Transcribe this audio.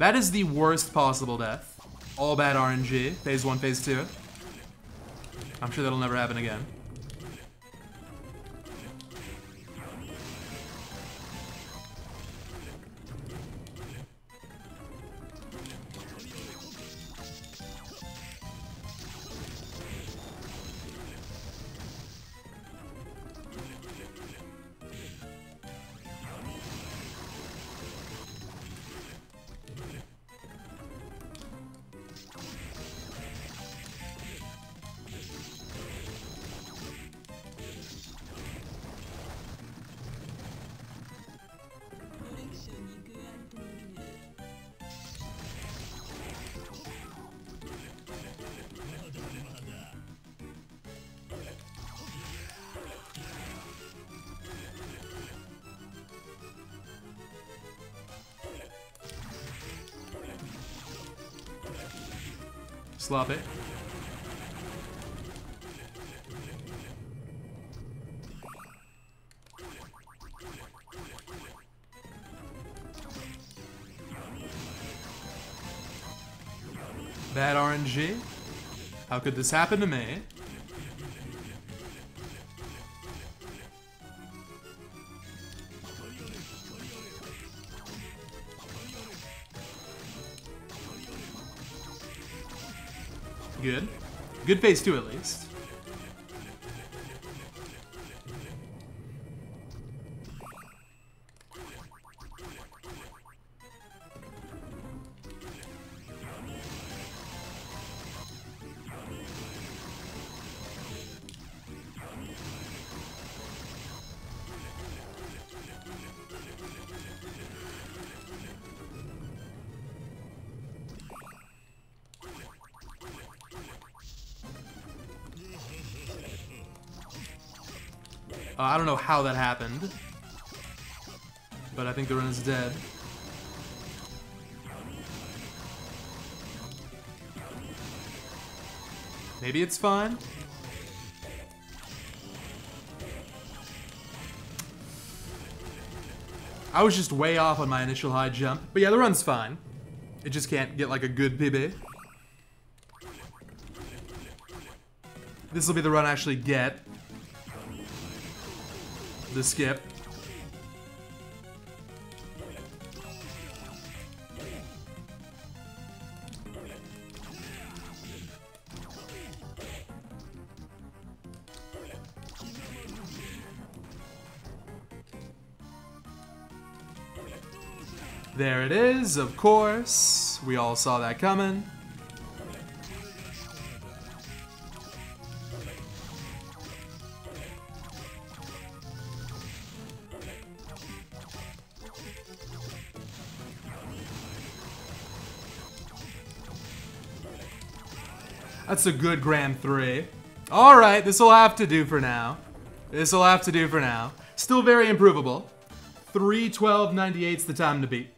That is the worst possible death. All bad RNG. Phase 1, Phase 2. I'm sure that'll never happen again. Slop it. Bad RNG. How could this happen to me? Good. Good phase two at least. Uh, I don't know how that happened. But I think the run is dead. Maybe it's fine. I was just way off on my initial high jump. But yeah, the run's fine. It just can't get like a good PB. This will be the run I actually get. The skip. There it is, of course. We all saw that coming. That's a good Graham 3. Alright, this will have to do for now. This will have to do for now. Still very improvable. 312.98's the time to beat.